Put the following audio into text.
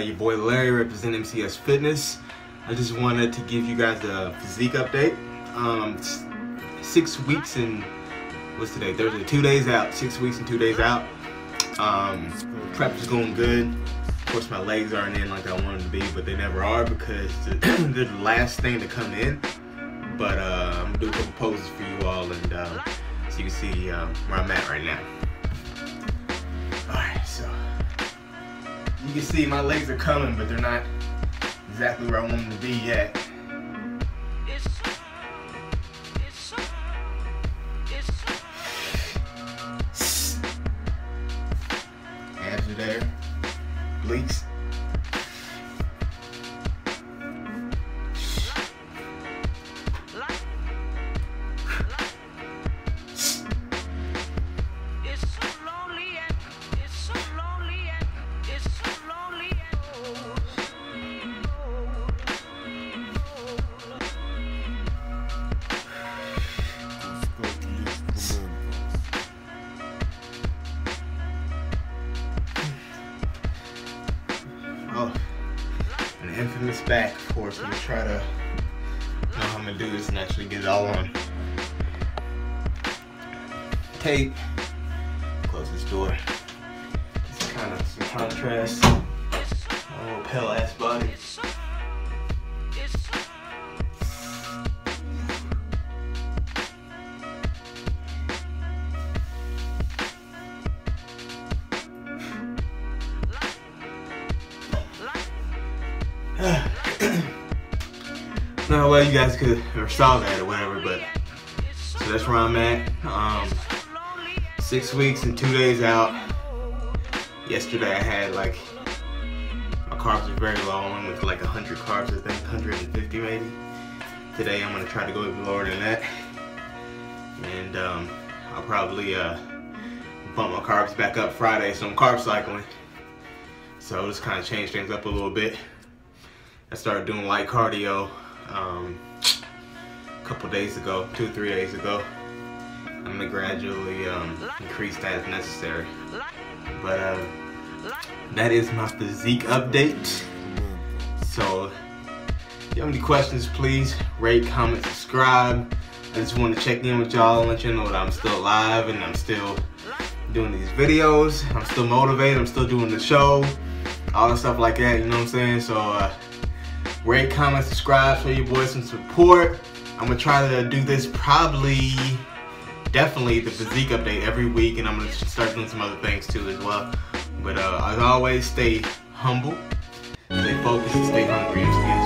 boy Larry representing MCS Fitness. I just wanted to give you guys a physique update. Um, six weeks and what's today? Thursday. Two days out. Six weeks and two days out. Um, prep is going good. Of course, my legs aren't in like I want them to be, but they never are because they're the last thing to come in. But uh, I'm gonna do a couple poses for you all, and uh, so you can see uh, where I'm at right now. All right, so you can see my legs are coming, but they're not exactly where I want them to be yet. Abs are there, obliques. Infamous back, of course. I'm gonna try to know how I'm gonna do this and actually get it all on tape. Close this door. It's kind of some contrast. My little pale ass body. no way you guys could or saw that or whatever, but so that's where I'm at. Um, six weeks and two days out. Yesterday I had like my carbs are very low. I went with like 100 carbs, I think 150 maybe. Today I'm gonna try to go even lower than that, and um, I'll probably uh, bump my carbs back up Friday. So I'm carb cycling. So just kind of change things up a little bit. I started doing light cardio um, a couple days ago, two three days ago. I'm gonna gradually um, increase that if necessary. But uh, that is my physique update. So if you have any questions, please rate, comment, subscribe. I just want to check in with y'all and let you know that I'm still alive and I'm still doing these videos. I'm still motivated. I'm still doing the show. All the stuff like that, you know what I'm saying? So uh, Rate, comment, subscribe, show your boys some support. I'm gonna try to do this probably, definitely the physique update every week, and I'm gonna start doing some other things too as well. But uh, as always, stay humble, stay focused, stay hungry, and stay